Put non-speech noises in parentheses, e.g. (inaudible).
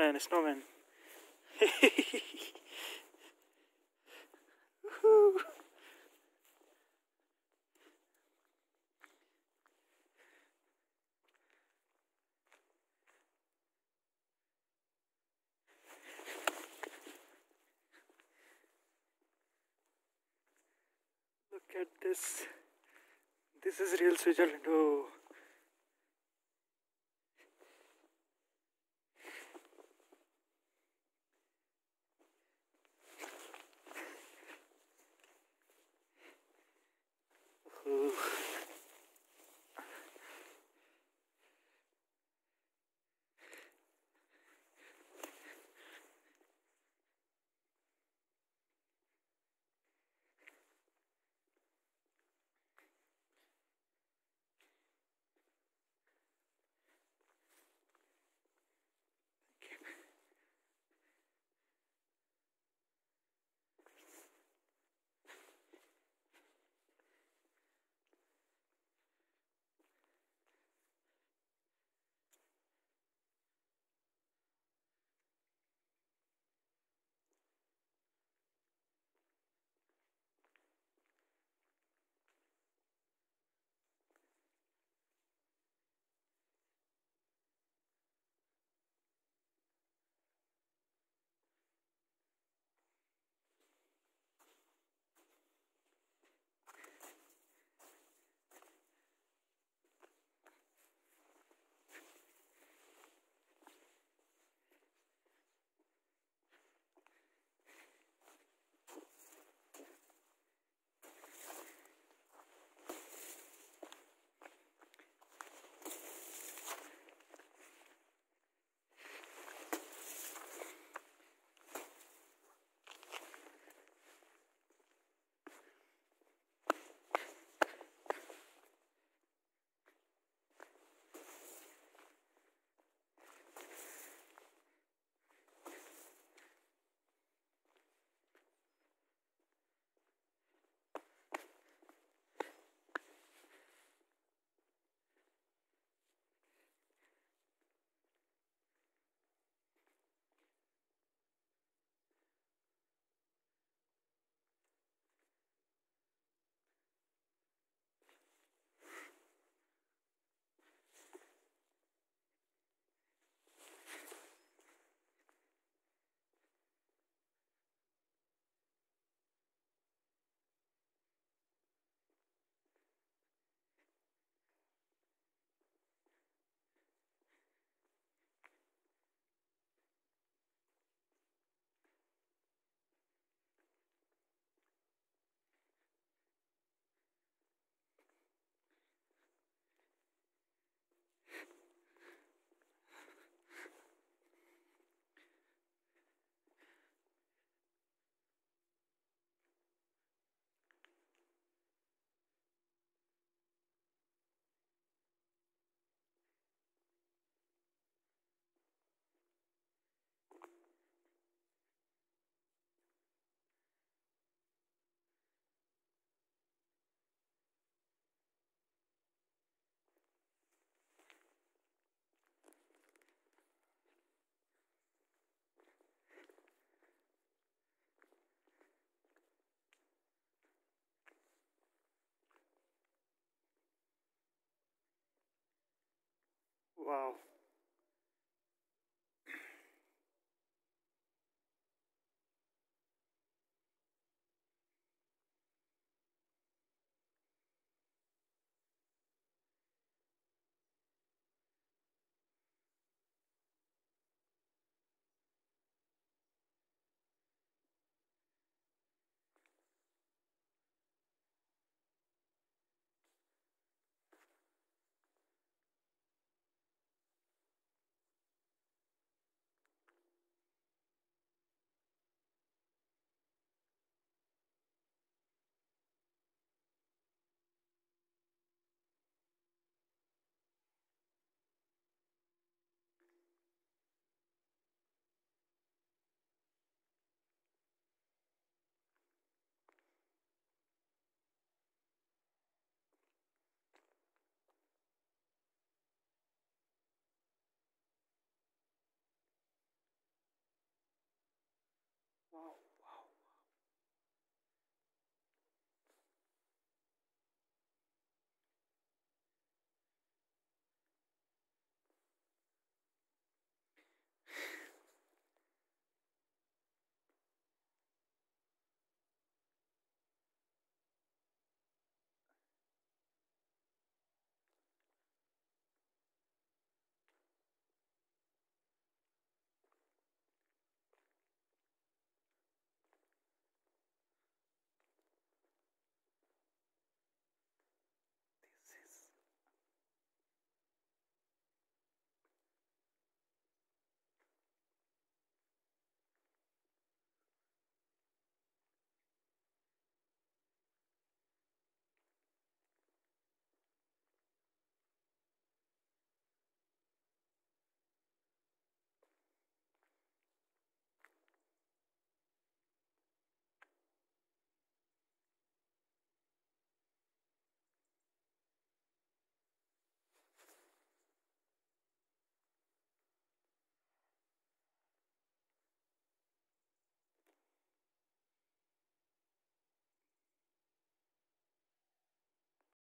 snowman, snowman. (laughs) Look at this. This is real Switzerland. Oh. Wow.